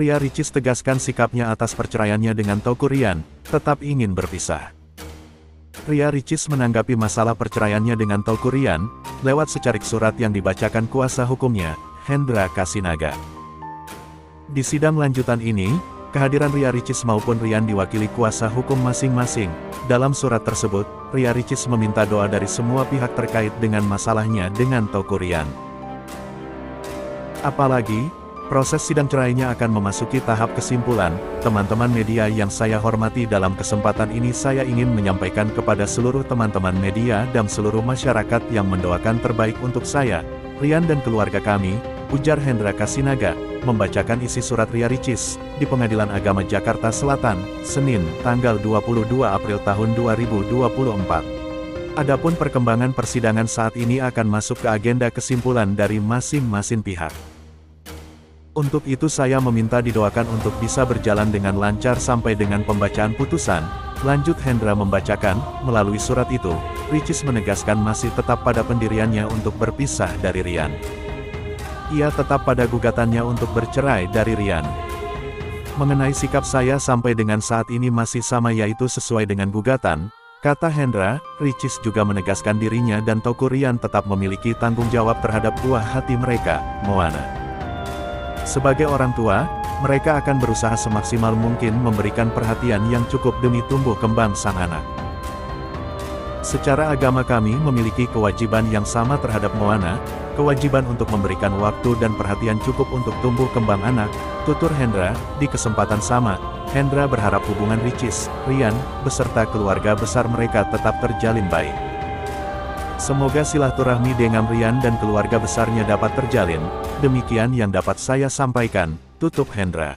Ria Ricis tegaskan sikapnya atas perceraiannya dengan Teuku Rian, tetap ingin berpisah. Ria Ricis menanggapi masalah perceraiannya dengan Teuku Rian, lewat secarik surat yang dibacakan kuasa hukumnya, Hendra Kasinaga. Di sidang lanjutan ini, kehadiran Ria Ricis maupun Rian diwakili kuasa hukum masing-masing. Dalam surat tersebut, Ria Ricis meminta doa dari semua pihak terkait dengan masalahnya dengan Teuku Rian. Apalagi, proses sidang cerainya akan memasuki tahap kesimpulan. Teman-teman media yang saya hormati dalam kesempatan ini saya ingin menyampaikan kepada seluruh teman-teman media dan seluruh masyarakat yang mendoakan terbaik untuk saya, Rian dan keluarga kami, ujar Hendra Kasinaga, membacakan isi surat Ria Ricis, di Pengadilan Agama Jakarta Selatan, Senin, tanggal 22 April tahun 2024. Adapun perkembangan persidangan saat ini akan masuk ke agenda kesimpulan dari masing-masing pihak. Untuk itu saya meminta didoakan untuk bisa berjalan dengan lancar sampai dengan pembacaan putusan, lanjut Hendra membacakan, melalui surat itu, Ricis menegaskan masih tetap pada pendiriannya untuk berpisah dari Rian ia tetap pada gugatannya untuk bercerai dari Rian. Mengenai sikap saya sampai dengan saat ini masih sama yaitu sesuai dengan gugatan, kata Hendra, Ricis juga menegaskan dirinya dan Toku Rian tetap memiliki tanggung jawab terhadap buah hati mereka, Moana. Sebagai orang tua, mereka akan berusaha semaksimal mungkin memberikan perhatian yang cukup demi tumbuh kembang sang anak. Secara agama kami memiliki kewajiban yang sama terhadap Moana, kewajiban untuk memberikan waktu dan perhatian cukup untuk tumbuh kembang anak, tutur Hendra, di kesempatan sama, Hendra berharap hubungan Ricis, Rian, beserta keluarga besar mereka tetap terjalin baik. Semoga silaturahmi dengan Rian dan keluarga besarnya dapat terjalin, demikian yang dapat saya sampaikan, tutup Hendra.